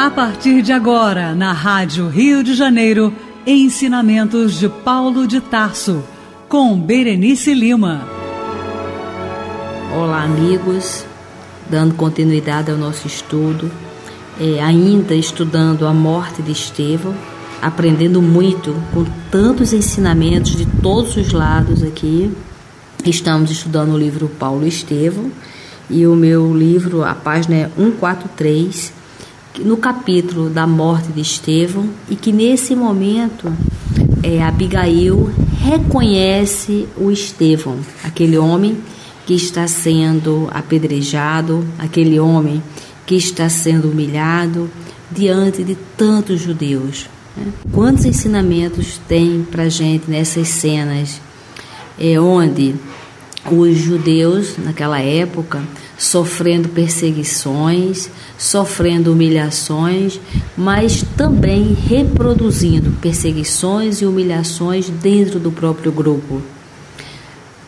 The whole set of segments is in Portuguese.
A partir de agora, na Rádio Rio de Janeiro, ensinamentos de Paulo de Tarso, com Berenice Lima. Olá, amigos, dando continuidade ao nosso estudo, é, ainda estudando a morte de Estevão, aprendendo muito com tantos ensinamentos de todos os lados aqui. Estamos estudando o livro Paulo Estevão e o meu livro, a página é 143 no capítulo da morte de Estevão e que nesse momento é, Abigail reconhece o Estevão, aquele homem que está sendo apedrejado, aquele homem que está sendo humilhado diante de tantos judeus. Né? Quantos ensinamentos tem para gente nessas cenas é, onde os judeus naquela época sofrendo perseguições, sofrendo humilhações, mas também reproduzindo perseguições e humilhações dentro do próprio grupo.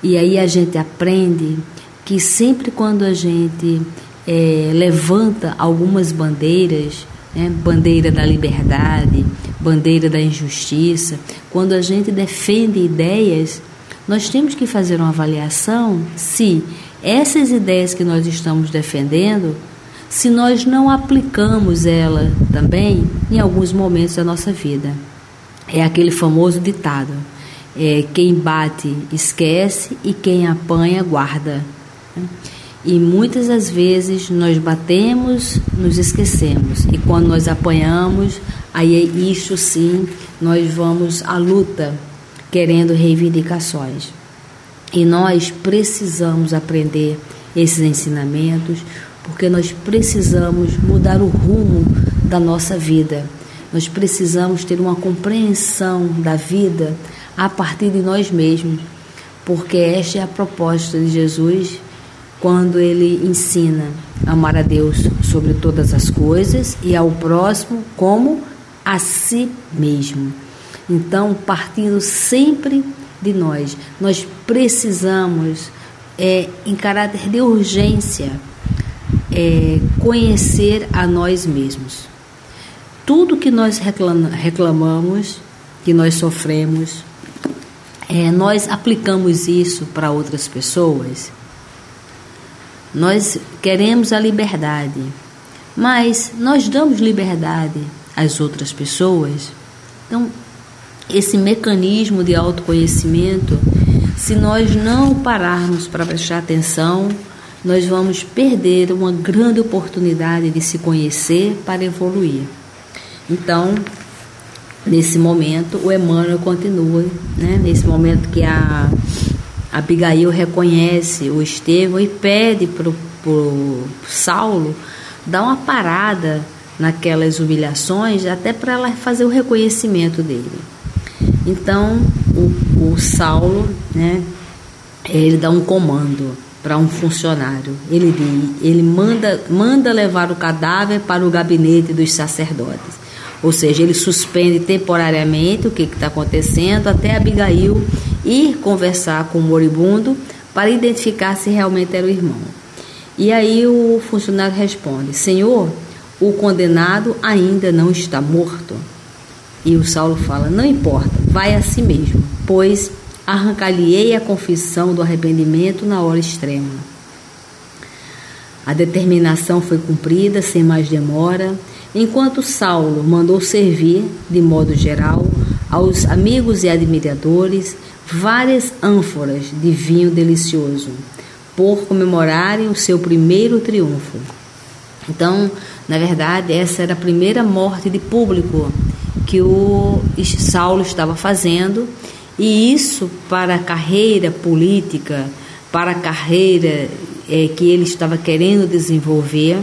E aí a gente aprende que sempre quando a gente é, levanta algumas bandeiras, né, bandeira da liberdade, bandeira da injustiça, quando a gente defende ideias, nós temos que fazer uma avaliação se essas ideias que nós estamos defendendo, se nós não aplicamos ela também em alguns momentos da nossa vida. É aquele famoso ditado: é, quem bate esquece e quem apanha guarda. E muitas das vezes nós batemos, nos esquecemos. E quando nós apanhamos, aí é isso sim, nós vamos à luta, querendo reivindicações. E nós precisamos aprender esses ensinamentos, porque nós precisamos mudar o rumo da nossa vida. Nós precisamos ter uma compreensão da vida a partir de nós mesmos, porque esta é a proposta de Jesus quando ele ensina a amar a Deus sobre todas as coisas e ao próximo como a si mesmo. Então, partindo sempre de nós. Nós precisamos, é, em caráter de urgência, é, conhecer a nós mesmos. Tudo que nós reclamamos, que nós sofremos, é, nós aplicamos isso para outras pessoas. Nós queremos a liberdade, mas nós damos liberdade às outras pessoas. Então, esse mecanismo de autoconhecimento, se nós não pararmos para prestar atenção, nós vamos perder uma grande oportunidade de se conhecer para evoluir. Então, nesse momento, o Emmanuel continua, né? nesse momento que a Abigail reconhece o Estevão e pede para o Saulo dar uma parada naquelas humilhações, até para ela fazer o reconhecimento dele. Então, o, o Saulo, né, ele dá um comando para um funcionário. Ele, ele manda, manda levar o cadáver para o gabinete dos sacerdotes. Ou seja, ele suspende temporariamente o que está acontecendo até Abigail ir conversar com o moribundo para identificar se realmente era o irmão. E aí o funcionário responde: Senhor, o condenado ainda não está morto. E o Saulo fala: Não importa, vai a si mesmo, pois arrancar-lhe-ei a confissão do arrependimento na hora extrema. A determinação foi cumprida sem mais demora, enquanto Saulo mandou servir, de modo geral, aos amigos e admiradores várias ânforas de vinho delicioso, por comemorarem o seu primeiro triunfo. Então, na verdade, essa era a primeira morte de público que o Saulo estava fazendo, e isso para a carreira política, para a carreira é, que ele estava querendo desenvolver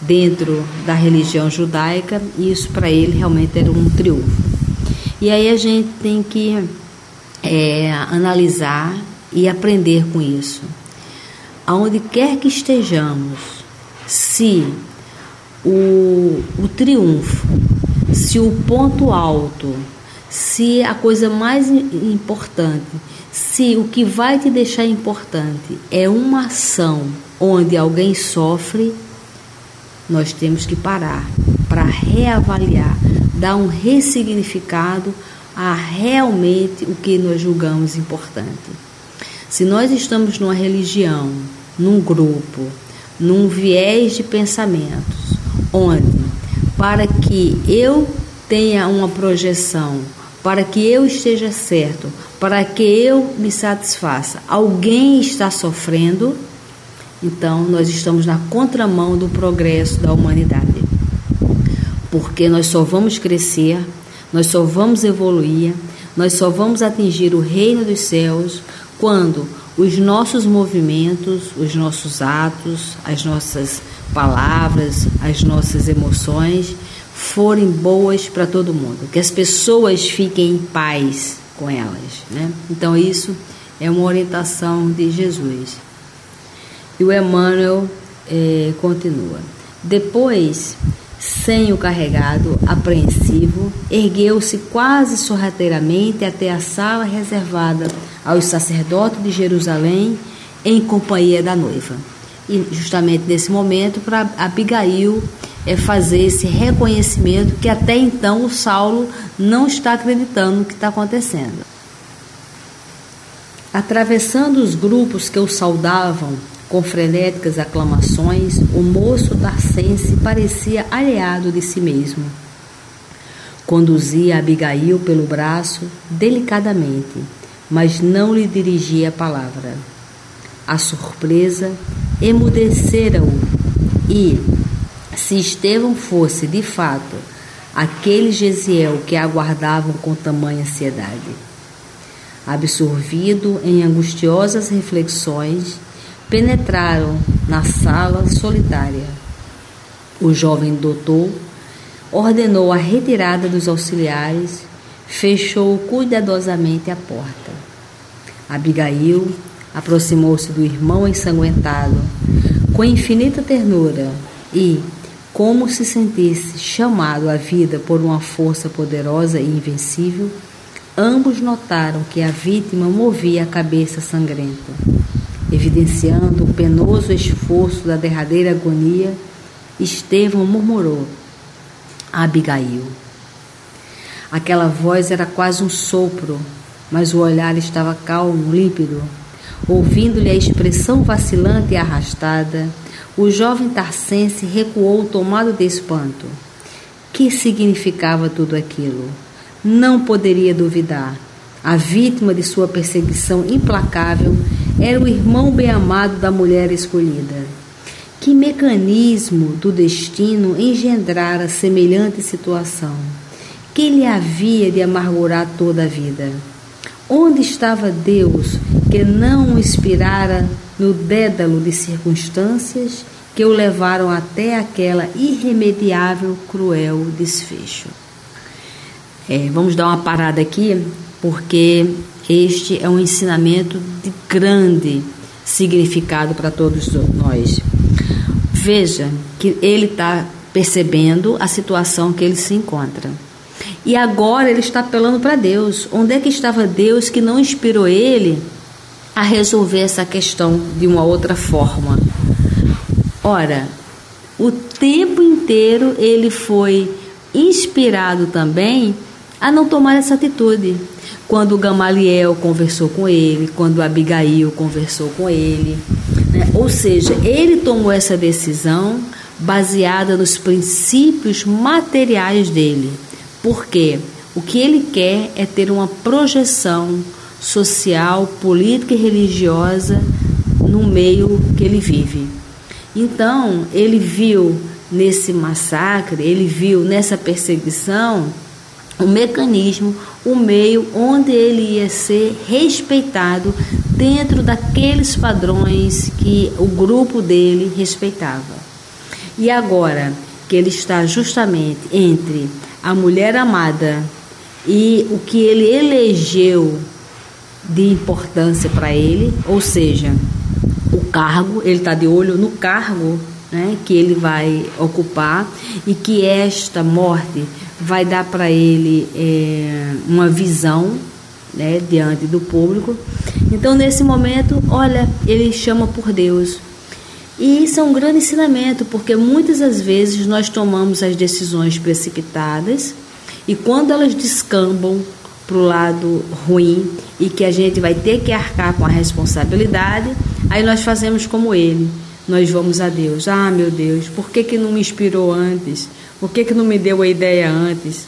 dentro da religião judaica, isso para ele realmente era um triunfo. E aí a gente tem que é, analisar e aprender com isso. Aonde quer que estejamos, se o, o triunfo se o ponto alto, se a coisa mais importante, se o que vai te deixar importante é uma ação onde alguém sofre, nós temos que parar para reavaliar, dar um ressignificado a realmente o que nós julgamos importante. Se nós estamos numa religião, num grupo, num viés de pensamentos, onde para que eu tenha uma projeção, para que eu esteja certo, para que eu me satisfaça, alguém está sofrendo, então nós estamos na contramão do progresso da humanidade. Porque nós só vamos crescer, nós só vamos evoluir, nós só vamos atingir o reino dos céus quando os nossos movimentos, os nossos atos, as nossas palavras, as nossas emoções forem boas para todo mundo, que as pessoas fiquem em paz com elas. Né? Então, isso é uma orientação de Jesus. E o Emmanuel é, continua. Depois, sem o carregado, apreensivo, ergueu-se quase sorrateiramente até a sala reservada aos sacerdotes de Jerusalém em companhia da noiva. E justamente nesse momento, para Abigail é fazer esse reconhecimento que até então o Saulo não está acreditando no que está acontecendo. Atravessando os grupos que o saudavam com frenéticas aclamações, o moço tarcense parecia aliado de si mesmo. Conduzia Abigail pelo braço delicadamente, mas não lhe dirigia a palavra. A surpresa emudecera-o e, se Estevão fosse de fato aquele Gesiel que aguardavam com tamanha ansiedade. Absorvido em angustiosas reflexões, penetraram na sala solitária. O jovem doutor ordenou a retirada dos auxiliares, fechou cuidadosamente a porta. Abigail aproximou-se do irmão ensanguentado com infinita ternura e, como se sentisse chamado à vida por uma força poderosa e invencível, ambos notaram que a vítima movia a cabeça sangrenta. Evidenciando o penoso esforço da derradeira agonia, Estevão murmurou: Abigail. Aquela voz era quase um sopro, mas o olhar estava calmo, límpido. Ouvindo-lhe a expressão vacilante e arrastada, o jovem tarcense recuou tomado de espanto. Que significava tudo aquilo? Não poderia duvidar. A vítima de sua perseguição implacável era o irmão bem-amado da mulher escolhida. Que mecanismo do destino engendrara semelhante situação? Que lhe havia de amargurar toda a vida? Onde estava Deus que não o inspirara no dédalo de circunstâncias que o levaram até aquela irremediável, cruel desfecho? É, vamos dar uma parada aqui, porque este é um ensinamento de grande significado para todos nós. Veja que ele está percebendo a situação que ele se encontra. E agora ele está apelando para Deus. Onde é que estava Deus que não inspirou ele a resolver essa questão de uma outra forma? Ora, o tempo inteiro ele foi inspirado também a não tomar essa atitude. Quando Gamaliel conversou com ele, quando Abigail conversou com ele. Né? Ou seja, ele tomou essa decisão baseada nos princípios materiais dele. Porque o que ele quer é ter uma projeção social, política e religiosa no meio que ele vive. Então, ele viu nesse massacre, ele viu nessa perseguição o mecanismo, o meio onde ele ia ser respeitado dentro daqueles padrões que o grupo dele respeitava. E agora que ele está justamente entre a mulher amada e o que ele elegeu de importância para ele, ou seja, o cargo, ele está de olho no cargo né, que ele vai ocupar e que esta morte vai dar para ele é, uma visão né, diante do público. Então, nesse momento, olha, ele chama por Deus. E isso é um grande ensinamento, porque muitas das vezes nós tomamos as decisões precipitadas e quando elas descambam para o lado ruim e que a gente vai ter que arcar com a responsabilidade, aí nós fazemos como ele. Nós vamos a Deus. Ah, meu Deus, por que, que não me inspirou antes? Por que, que não me deu a ideia antes?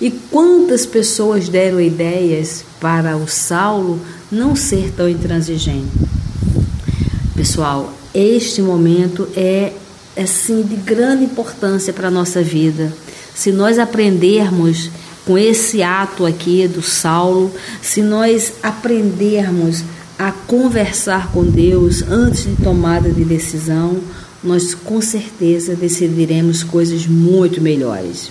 E quantas pessoas deram ideias para o Saulo não ser tão intransigente? Pessoal, este momento é assim de grande importância para a nossa vida. Se nós aprendermos com esse ato aqui do Saulo, se nós aprendermos a conversar com Deus antes de tomada de decisão, nós com certeza decidiremos coisas muito melhores.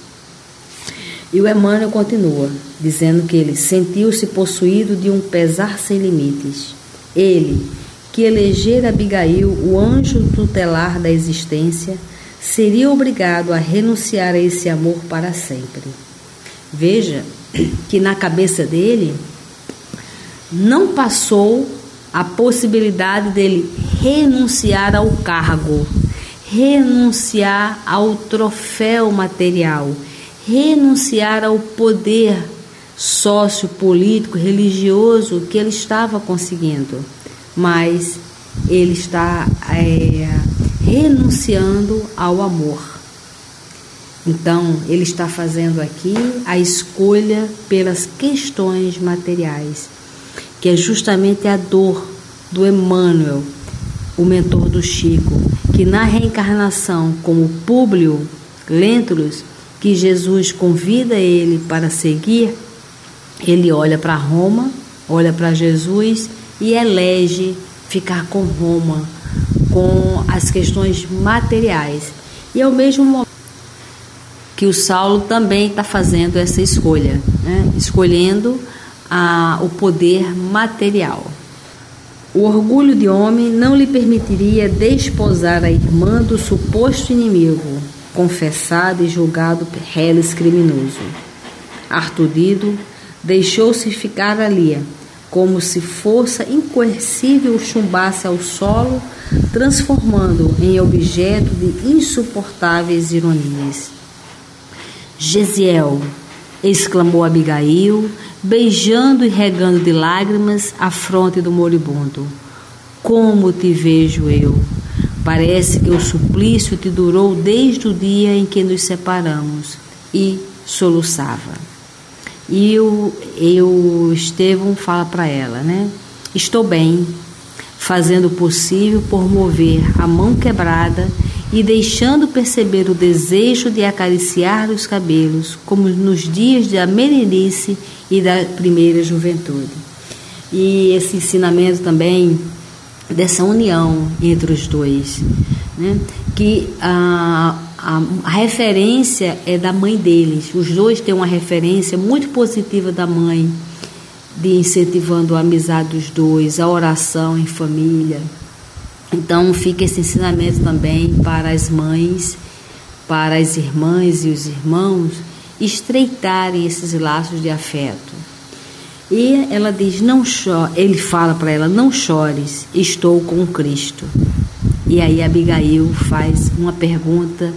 E o Emmanuel continua, dizendo que ele sentiu-se possuído de um pesar sem limites. Ele, que elegera Abigail o anjo tutelar da existência, seria obrigado a renunciar a esse amor para sempre. Veja que na cabeça dele não passou a possibilidade dele renunciar ao cargo, renunciar ao troféu material, renunciar ao poder sociopolítico, religioso que ele estava conseguindo, mas ele está é, renunciando ao amor. Então, ele está fazendo aqui a escolha pelas questões materiais, que é justamente a dor do Emmanuel, o mentor do Chico, que na reencarnação como Públio Lentulus, que Jesus convida ele para seguir, ele olha para Roma, olha para Jesus e elege ficar com Roma, com as questões materiais. E ao mesmo momento que o Saulo também está fazendo essa escolha, né? escolhendo a, o poder material. O orgulho de homem não lhe permitiria desposar a irmã do suposto inimigo, confessado e julgado reles criminoso. Arthur Dido deixou-se ficar ali, como se força incoercível chumbasse ao solo, transformando em objeto de insuportáveis ironias. Gesiel, exclamou Abigail, beijando e regando de lágrimas a fronte do moribundo. Como te vejo eu! Parece que o suplício te durou desde o dia em que nos separamos. E soluçava. E o, e o Estevão fala para ela, né? Estou bem, fazendo o possível por mover a mão quebrada e deixando perceber o desejo de acariciar os cabelos, como nos dias da meninice e da primeira juventude. E esse ensinamento também dessa união entre os dois, né? que a, a, a, referência é da mãe deles. Os dois têm uma referência muito positiva da mãe, de incentivando a amizade dos dois, a oração em família. Então fica esse ensinamento também para as mães, para as irmãs e os irmãos estreitarem esses laços de afeto. E ela diz: "Não chore". Ele fala para ela: "Não chores, estou com Cristo". E aí Abigail faz uma pergunta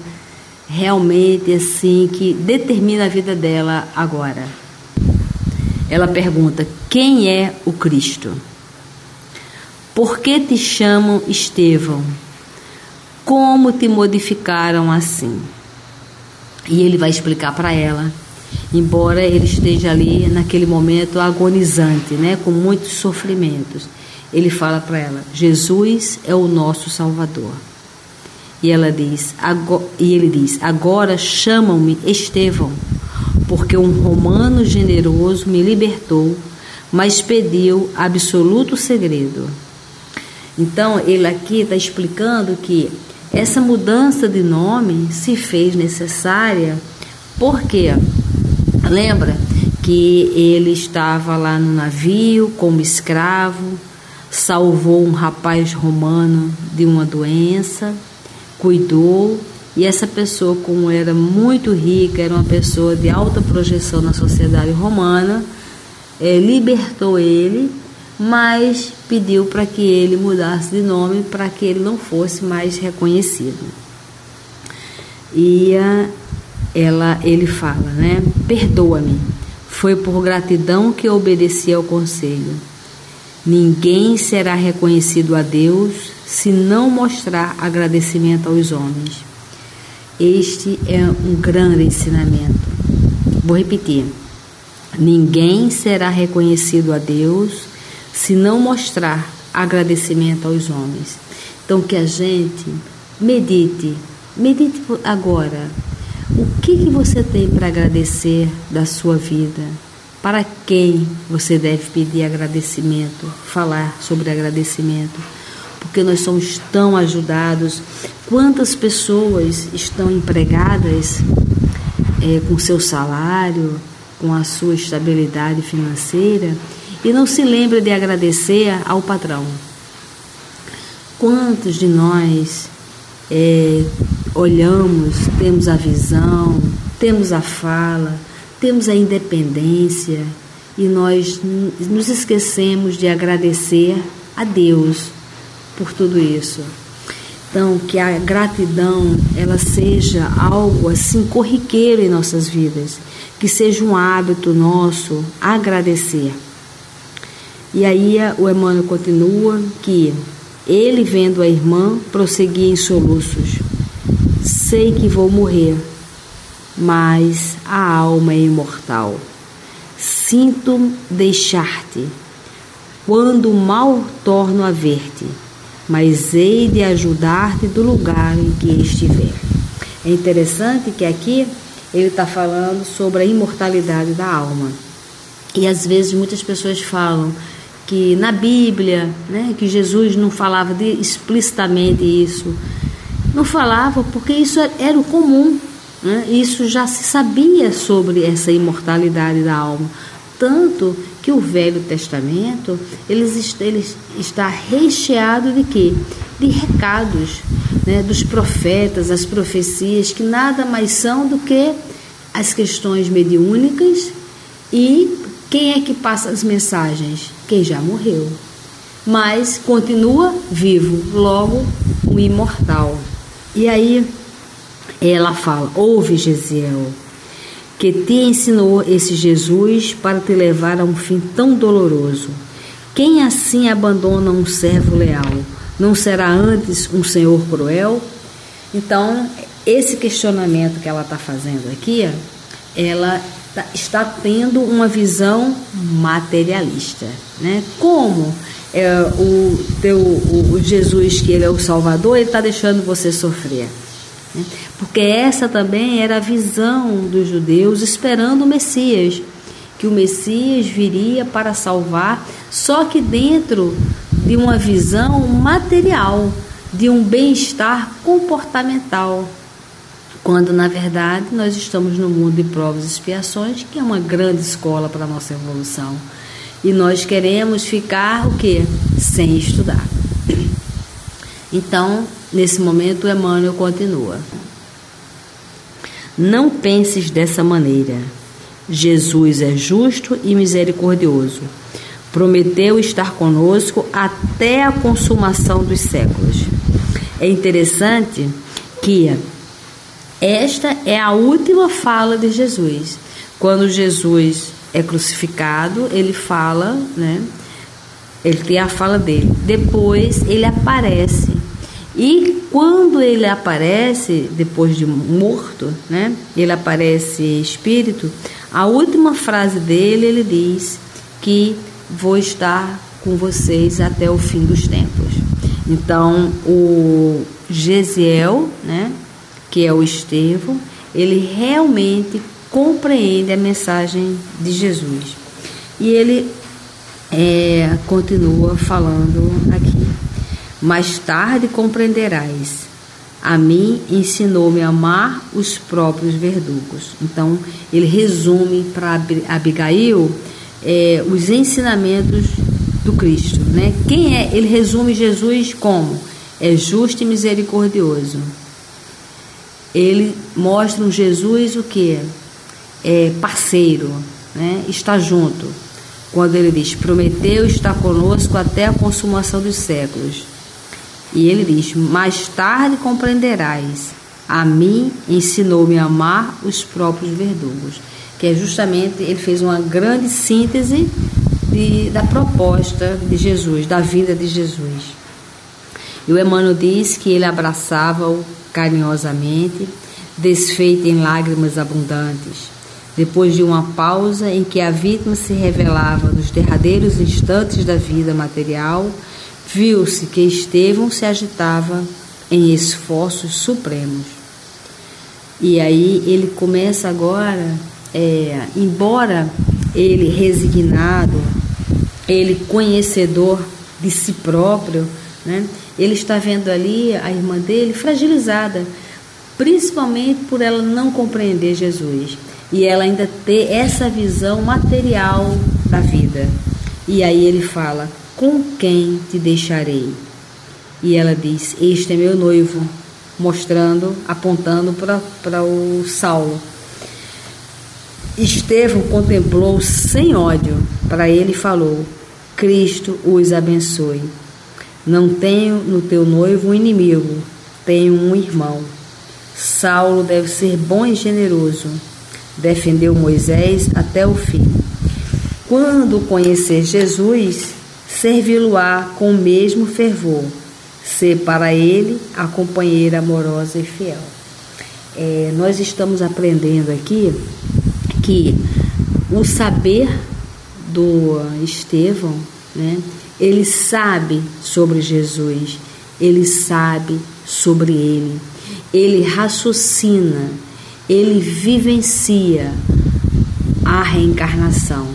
realmente assim que determina a vida dela agora. Ela pergunta: "Quem é o Cristo?" Por que te chamam Estevão? Como te modificaram assim? E ele vai explicar para ela, embora ele esteja ali naquele momento agonizante, né, com muitos sofrimentos. Ele fala para ela: Jesus é o nosso Salvador. E ela diz, e ele diz: Agora chamam-me Estevão, porque um romano generoso me libertou, mas pediu absoluto segredo. Então, ele aqui está explicando que essa mudança de nome se fez necessária porque, lembra que ele estava lá no navio como escravo, salvou um rapaz romano de uma doença, cuidou, e essa pessoa, como era muito rica, era uma pessoa de alta projeção na sociedade romana, é, libertou ele mas pediu para que ele mudasse de nome para que ele não fosse mais reconhecido. E ela, ele fala, né? Perdoa-me. Foi por gratidão que obedeci ao conselho. Ninguém será reconhecido a Deus se não mostrar agradecimento aos homens. Este é um grande ensinamento. Vou repetir. Ninguém será reconhecido a Deus se não mostrar agradecimento aos homens. Então que a gente medite, medite agora. O que, que você tem para agradecer da sua vida? Para quem você deve pedir agradecimento, falar sobre agradecimento? Porque nós somos tão ajudados. Quantas pessoas estão empregadas é, com seu salário, com a sua estabilidade financeira e não se lembra de agradecer ao patrão. Quantos de nós é, olhamos, temos a visão, temos a fala, temos a independência e nós nos esquecemos de agradecer a Deus por tudo isso. Então, que a gratidão ela seja algo assim corriqueiro em nossas vidas, que seja um hábito nosso agradecer. E aí o Emmanuel continua que ele, vendo a irmã, prosseguia em soluços. Sei que vou morrer, mas a alma é imortal. Sinto deixar-te, quando mal torno a ver-te, mas hei de ajudar-te do lugar em que estiver. É interessante que aqui ele está falando sobre a imortalidade da alma. E às vezes muitas pessoas falam que na Bíblia, né, que Jesus não falava de, explicitamente isso. Não falava porque isso era o comum, né? isso já se sabia sobre essa imortalidade da alma. Tanto que o Velho Testamento eles, eles está recheado de quê? De recados né, dos profetas, as profecias, que nada mais são do que as questões mediúnicas e quem é que passa as mensagens? Quem já morreu. Mas continua vivo, logo o imortal. E aí ela fala: Ouve, Gesiel, que te ensinou esse Jesus para te levar a um fim tão doloroso. Quem assim abandona um servo leal? Não será antes um senhor cruel? Então, esse questionamento que ela está fazendo aqui, ela Tá, está tendo uma visão materialista, né? Como é, o teu o Jesus que ele é o Salvador, ele está deixando você sofrer? Porque essa também era a visão dos judeus esperando o Messias, que o Messias viria para salvar, só que dentro de uma visão material, de um bem-estar comportamental, quando na verdade nós estamos no mundo de provas e expiações, que é uma grande escola para a nossa evolução. E nós queremos ficar o quê? Sem estudar. Então, nesse momento, Emmanuel continua. Não penses dessa maneira. Jesus é justo e misericordioso. Prometeu estar conosco até a consumação dos séculos. É interessante que esta é a última fala de Jesus. Quando Jesus é crucificado, ele fala, né? Ele tem a fala dele. Depois ele aparece. E quando ele aparece, depois de morto, né? Ele aparece espírito. A última frase dele, ele diz que vou estar com vocês até o fim dos tempos. Então, o Gesiel, né? que é o Estevão, ele realmente compreende a mensagem de Jesus. E ele é, continua falando aqui. Mais tarde compreenderás. A mim ensinou-me a amar os próprios verdugos. Então, ele resume para Abigail é, os ensinamentos do Cristo. Né? Quem é? Ele resume Jesus como? É justo e misericordioso ele mostra um Jesus o que é parceiro, né? está junto. quando ele diz: Prometeu está conosco até a consumação dos séculos. E ele diz: Mais tarde compreenderás. A mim ensinou-me a amar os próprios verdugos. Que é justamente, ele fez uma grande síntese de, da proposta de Jesus, da vida de Jesus. E o Emmanuel diz que ele abraçava-o carinhosamente, desfeito em lágrimas abundantes. Depois de uma pausa em que a vítima se revelava nos derradeiros instantes da vida material, viu-se que Estevão se agitava em esforços supremos. E aí ele começa agora, é, embora ele resignado, ele conhecedor de si próprio, né? Ele está vendo ali a irmã dele fragilizada, principalmente por ela não compreender Jesus e ela ainda ter essa visão material da vida. E aí ele fala: Com quem te deixarei? E ela diz: Este é meu noivo, mostrando, apontando para o Saulo. Estevão contemplou sem ódio, para ele falou: Cristo os abençoe. Não tenho no teu noivo um inimigo, tenho um irmão. Saulo deve ser bom e generoso. Defendeu Moisés até o fim. Quando conhecer Jesus, servi-lo-á com o mesmo fervor, ser para ele a companheira amorosa e fiel. É, nós estamos aprendendo aqui que o saber do Estevão, né, ele sabe sobre Jesus, ele sabe sobre ele, ele raciocina, ele vivencia a reencarnação,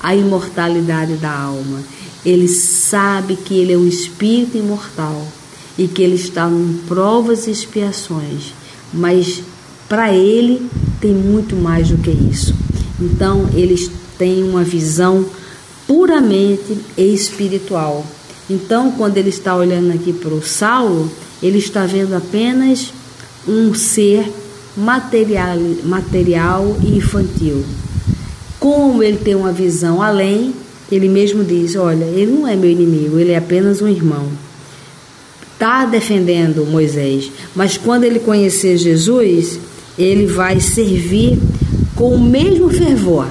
a imortalidade da alma. Ele sabe que ele é um espírito imortal e que ele está em provas e expiações, mas para ele tem muito mais do que isso. Então, eles têm uma visão puramente espiritual. Então, quando ele está olhando aqui para o Saulo, ele está vendo apenas um ser material, material e infantil. Como ele tem uma visão além, ele mesmo diz: Olha, ele não é meu inimigo, ele é apenas um irmão. Está defendendo Moisés, mas quando ele conhecer Jesus, ele vai servir com o mesmo fervor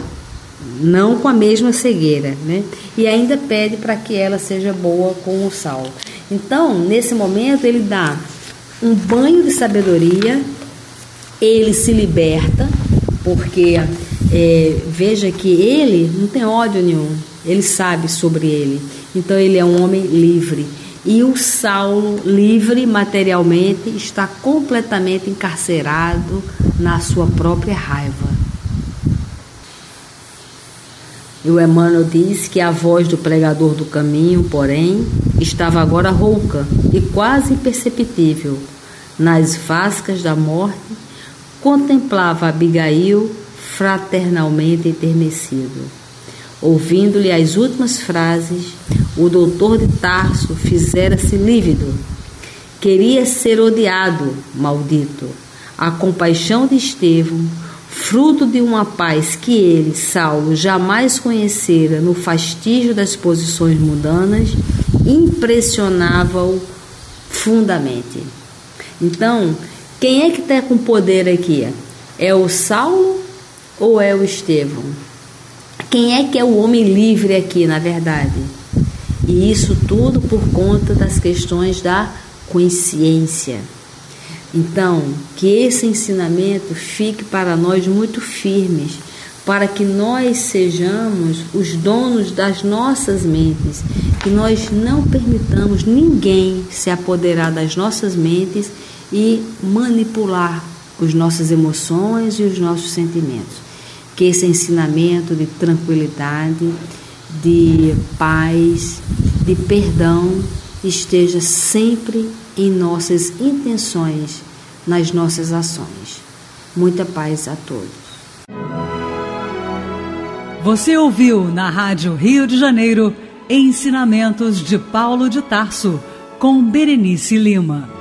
não com a mesma cegueira, né? E ainda pede para que ela seja boa com o sal. Então, nesse momento, ele dá um banho de sabedoria, ele se liberta, porque é, veja que ele não tem ódio nenhum, ele sabe sobre ele. Então, ele é um homem livre. E o Saulo, livre materialmente, está completamente encarcerado na sua própria raiva. E o Emmanuel diz que a voz do pregador do caminho, porém, estava agora rouca e quase imperceptível. Nas vascas da morte, contemplava Abigail fraternalmente enternecido. Ouvindo-lhe as últimas frases, o doutor de Tarso fizera-se lívido. Queria ser odiado, maldito. A compaixão de Estevão fruto de uma paz que ele, Saulo, jamais conhecera no fastígio das posições mundanas, impressionava-o fundamente. Então, quem é que está com poder aqui? É o Saulo ou é o Estevão? Quem é que é o homem livre aqui, na verdade? E isso tudo por conta das questões da consciência. Então, que esse ensinamento fique para nós muito firmes, para que nós sejamos os donos das nossas mentes, que nós não permitamos ninguém se apoderar das nossas mentes e manipular as nossas emoções e os nossos sentimentos. Que esse ensinamento de tranquilidade, de paz, de perdão esteja sempre em nossas intenções, nas nossas ações. Muita paz a todos. Você ouviu na Rádio Rio de Janeiro Ensinamentos de Paulo de Tarso, com Berenice Lima.